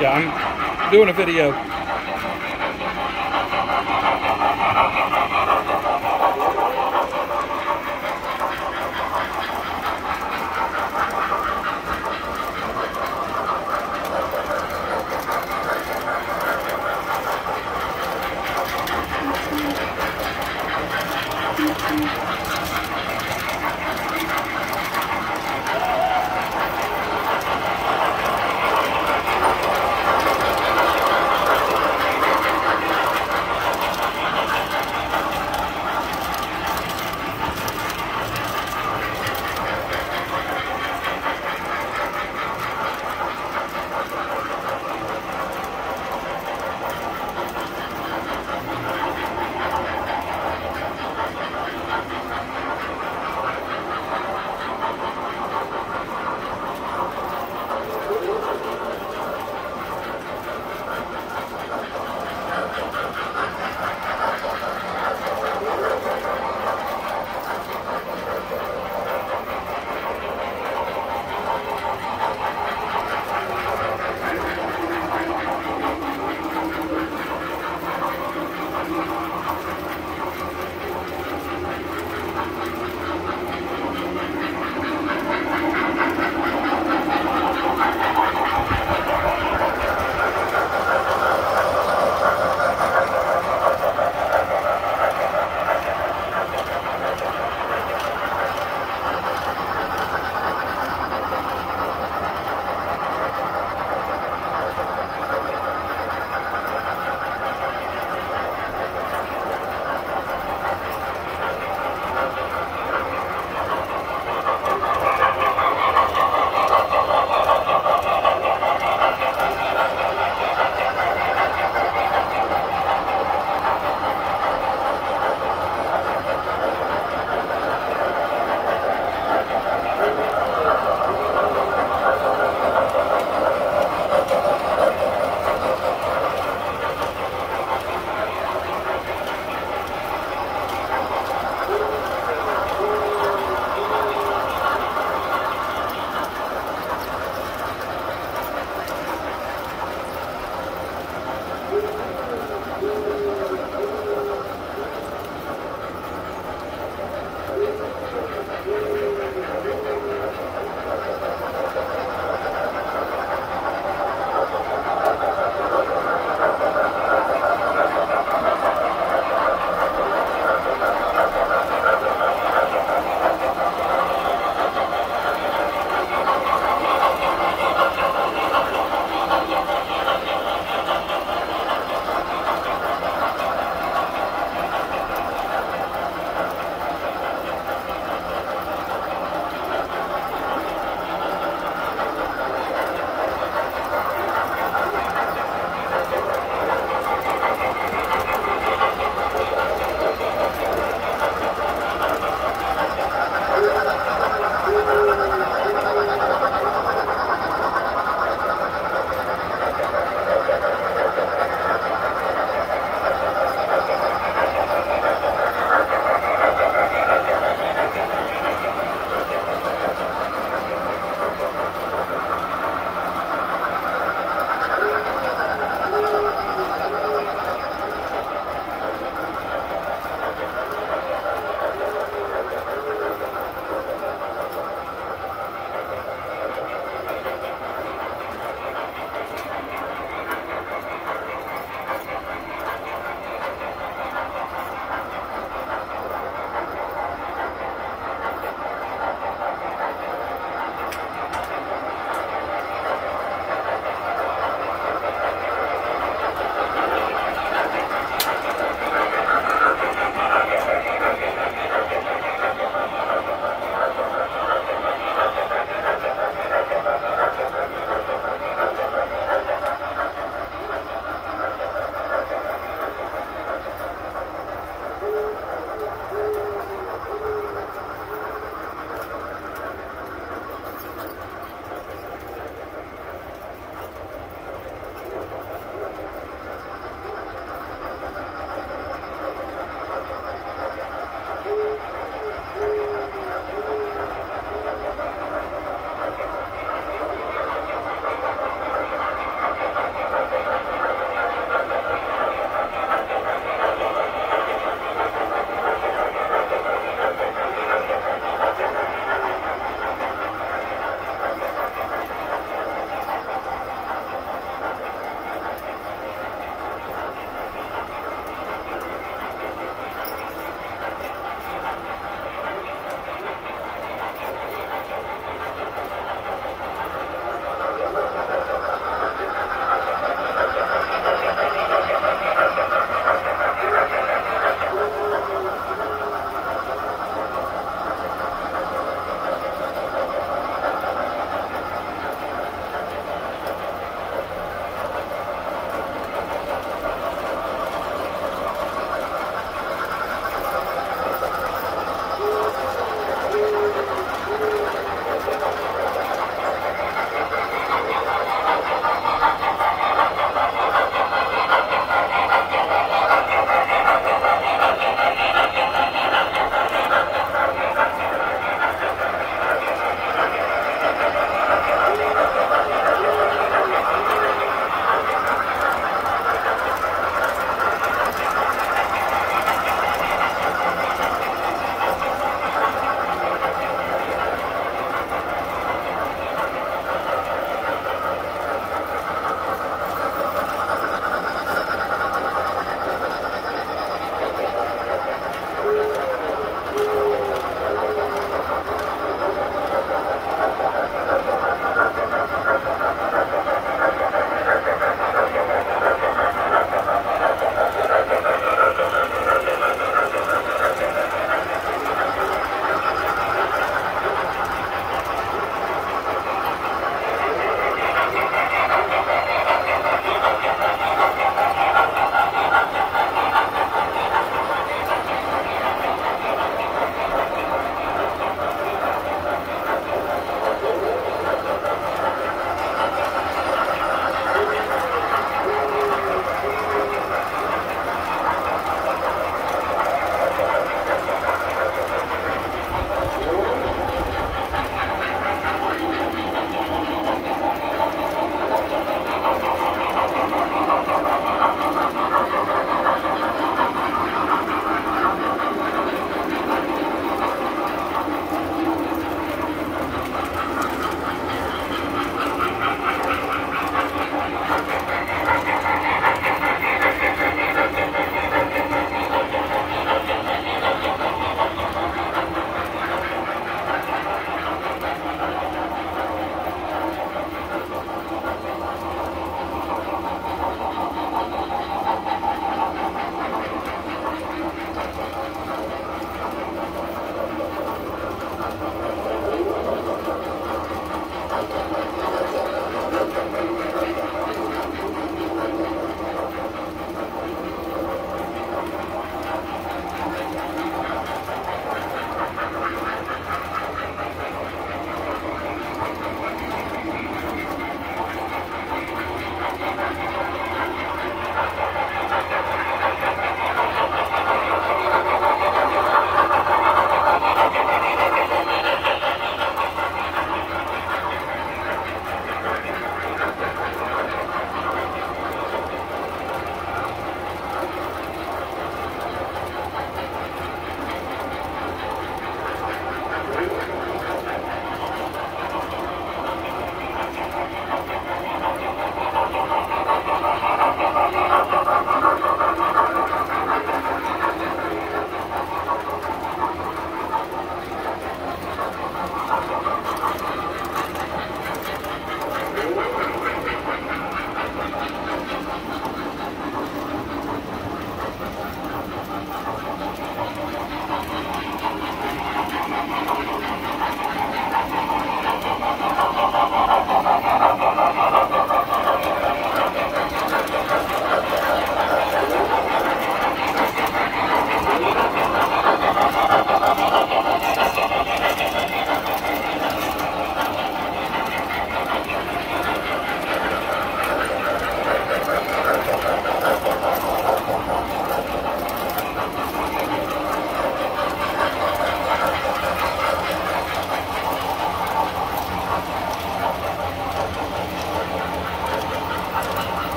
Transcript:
Yeah, I'm doing a video.